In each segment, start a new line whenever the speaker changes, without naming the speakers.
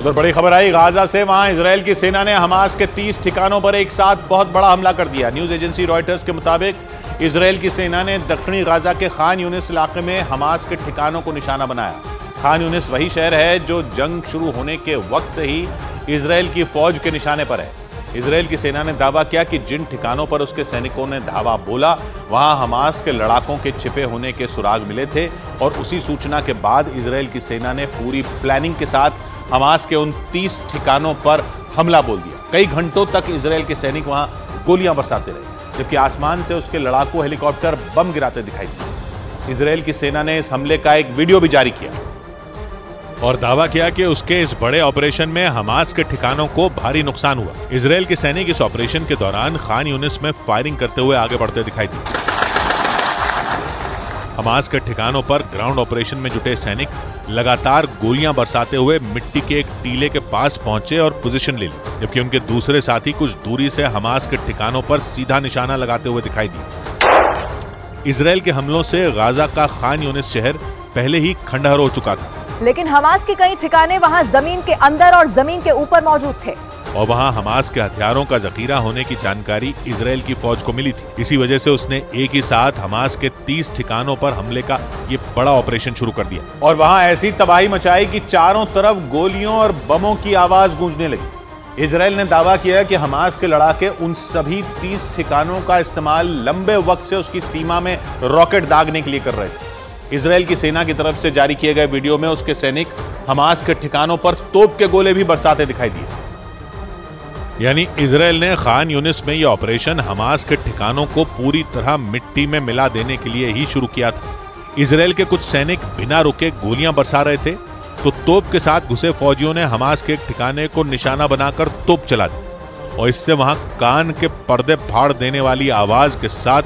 उधर बड़ी खबर आई। गाजा से वहाँ इसराइल की सेना ने हमास के 30 ठिकानों पर एक साथ बहुत बड़ा हमला कर दिया। न्यूज़ एजेंसी रॉयटर्स के मुताबिक इसराइल की सेना ने दक्षिणी गाजा के खान यूनिस इलाके में हमास के ठिकानों को निशाना बनाया। खान यूनिस वही शहर है जो जंग शुरू होने के वक्त से ही इसराइल की फौज के निशाने पर है। इसराइल की सेना ने दावा किया कि जिन ठिकानों पर उसके सैनिकों ने धावा बोला, वहाँ हमास के लड़ाकों के छिपे होने के सुराग मिले थे और उसी सूचना के बाद इसराइल की सेना ने पूरी प्लानिंग के साथ हमास के उन 30 ठिकानों पर हमला बोल दिया। कई घंटों तक इसराइल के सैनिक वहाँ गोलियाँ बरसाते रहे, जबकि आसमान से उसके लड़ाकू हेलीकॉप्टर बम गिराते दिखाई दिए। इसराइल की सेना ने इस हमले का एक वीडियो भी जारी किया।
और दावा किया कि उसके इस बड़े ऑपरेशन में हमास के ठिकानों को भारी नुकसान हुआ। इसराइल के सैनिक इस ऑपरेशन के दौरान खान यूनिस में फायरिंग करते हुए आगे बढ़ते दिखाई दिए। हमास के ठिकानों पर ग्राउंड ऑपरेशन में जुटे सैनिक लगातार गोलियाँ बरसाते हुए मिट्टी के एक टीले के पास पहुँचे और पोजीशन ले ली जबकि उनके दूसरे साथी कुछ दूरी से हमास के ठिकानों पर सीधा निशाना लगाते हुए दिखाई दिए। इसराइल के हमलों से गाजा का खान यूनिस शहर पहले ही खंडहर हो चुका था।
लेकिन हमास के कई ठिकाने वहाँ ज़मीन के अंदर और ज़मीन के ऊपर मौजूद थे।
और वहाँ हमास के हथियारों का जखीरा होने की जानकारी इसराइल की फौज को मिली थी। इसी वजह से उसने एक ही साथ हमास के 30 ठिकानों पर हमले का ये बड़ा ऑपरेशन शुरू कर दिया।
और वहाँ ऐसी तबाही मचाई कि चारों तरफ़ गोलियों और बमों की आवाज़ गूंजने लगी। इसराइल ने दावा किया कि हमास के लड़ाके उन सभी 30 ठिकानों का इस्तेमाल लंबे वक्त से उसकी सीमा में रॉकेट दागने के लिए कर रहे थे। इसराइल की सेना की तरफ़ से जारी किए गए वीडियो में उसके सैनिक हमास के ठिकानों पर तोप के गोले भी बरसाते दिखाई दिए।
यानी इसराइल ने खान यूनिस में यह ऑपरेशन हमास के ठिकानों को पूरी तरह मिट्टी में मिला देने के लिए ही शुरू किया था। इसराइल के कुछ सैनिक बिना रुके गोलियाँ बरसा रहे थे तो तोप के साथ घुसे फौजियों ने हमास के ठिकाने को निशाना बनाकर तोप चला दी और इससे वहाँ कान के पर्दे फाड़ देने वाली आवाज़ के साथ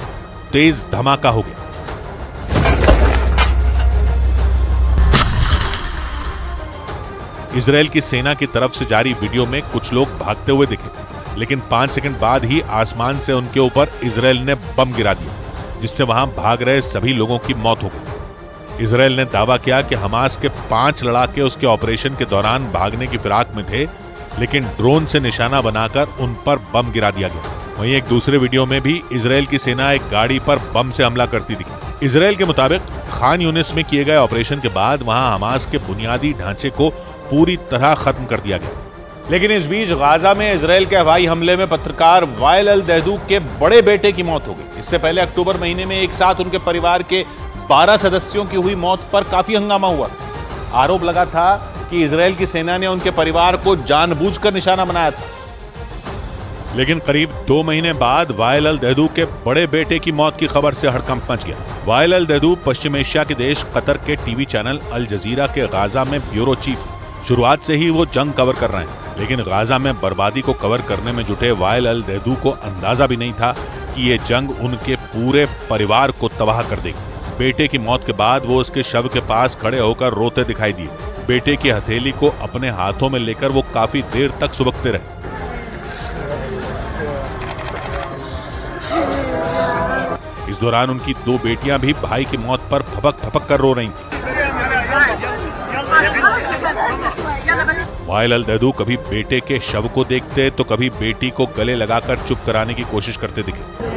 तेज धमाका हो गया। इसराइल की सेना की तरफ़ से जारी वीडियो में कुछ लोग भागते हुए दिखे, लेकिन पाँच सेकंड बाद ही आसमान से उनके ऊपर इसराइल ने बम गिरा दिया, जिससे वहाँ भाग रहे सभी लोगों की मौत हो गई। इसराइल ने दावा किया कि हमास के पाँच लड़ाके उसके ऑपरेशन के दौरान भागने की फिराक में थे, लेकिन ड्रोन से निशाना बनाकर उन पर बम गिरा दिया गया। वहीं एक दूसरे वीडियो में भी इसराइल की सेना एक गाड़ी पर बम से हमला करती दिखी। इसराइल के मुताबिक खान यूनिस में किए गए ऑपरेशन के बाद वहाँ हमास के बुनियादी ढांचे को पूरी तरह खत्म कर दिया गया।
लेकिन इस बीच गाजा में इसराइल के हवाई हमले में पत्रकार वायल अल दहदू के बड़े बेटे की मौत हो गई। इससे पहले अक्टूबर महीने में एक साथ उनके परिवार के 12 सदस्यों की हुई मौत पर काफ़ी हंगामा हुआ। आरोप लगा था कि इसराइल की सेना ने उनके परिवार को जानबूझकर निशाना बनाया था।
लेकिन करीब दो महीने बाद वायल अल दहदू के बड़े बेटे की मौत की खबर से हड़कंप मच गया। वायल अल दहदू पश्चिम एशिया के देश कतर के टीवी चैनल अल जजीरा के गाजा में ब्यूरो चीफ शुरुआत से ही वो जंग कवर कर रहे हैं। लेकिन गाजा में बर्बादी को कवर करने में जुटे वायल अल दहदू को अंदाज़ा भी नहीं था कि ये जंग उनके पूरे परिवार को तबाह कर देगी। बेटे की मौत के बाद वो उसके शव के पास खड़े होकर रोते दिखाई दिए। बेटे की हथेली को अपने हाथों में लेकर वो काफ़ी देर तक सुबकते रहे। इस दौरान उनकी दो बेटियाँ भी भाई की मौत पर फपक फपक कर रो रही थी। वायल अल ददू कभी बेटे के शव को देखते तो कभी बेटी को गले लगाकर चुप कराने की कोशिश करते दिखे।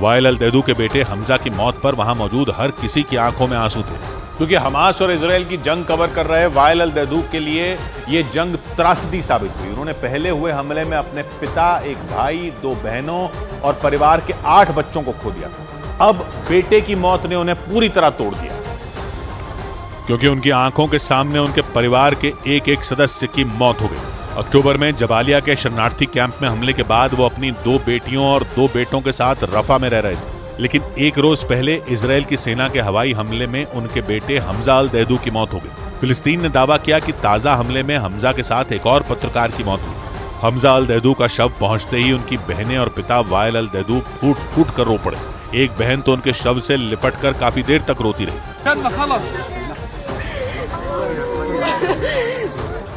वायल अल ददू के बेटे हमजा की मौत पर वहाँ मौजूद हर किसी की आँखों में आँसू थे।
क्योंकि हमास और इसराइल की जंग कवर कर रहे वायल अल ददू के लिए ये जंग त्रासदी साबित हुई। उन्होंने पहले हुए हमले में अपने पिता, एक भाई, दो बहनों और परिवार के आठ बच्चों को खो दिया अब बेटे की मौत ने उन्हें पूरी तरह तोड़ दिया।
क्योंकि उनकी आँखों के सामने उनके परिवार के एक एक सदस्य की मौत हो गई। अक्टूबर में जबालिया के शरणार्थी कैंप में हमले के बाद वो अपनी दो बेटियों और दो बेटों के साथ रफा में रह रहे थे। लेकिन एक रोज पहले इसराइल की सेना के हवाई हमले में उनके बेटे हमजा अल दहदू की मौत हो गई। फिलिस्तीन ने दावा किया कि ताज़ा हमले में हमजा के साथ एक और पत्रकार की मौत हुई। हमजा अल दहदू का शव पहुँचते ही उनकी बहनें और पिता वायल अल दहदू फूट फूट कर रो पड़े। एक बहन तो उनके शव से लिपट कर काफ़ी देर तक रोती रही।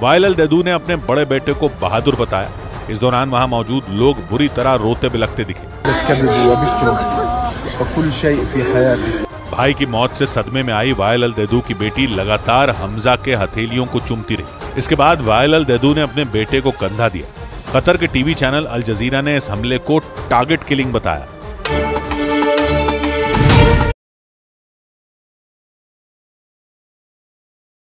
वायल अल ददू ने अपने बड़े बेटे को बहादुर बताया। इस दौरान वहाँ मौजूद लोग बुरी तरह रोते बिलखते दिखे। भाई की मौत से सदमे में आई वायल अल देदू की बेटी लगातार हमजा के हथेलियों को चुमती रही। इसके बाद वायल अल देदू ने अपने बेटे को कंधा दिया। कतर के टीवी चैनल अल जजीरा ने इस हमले को टारगेट किलिंग बताया।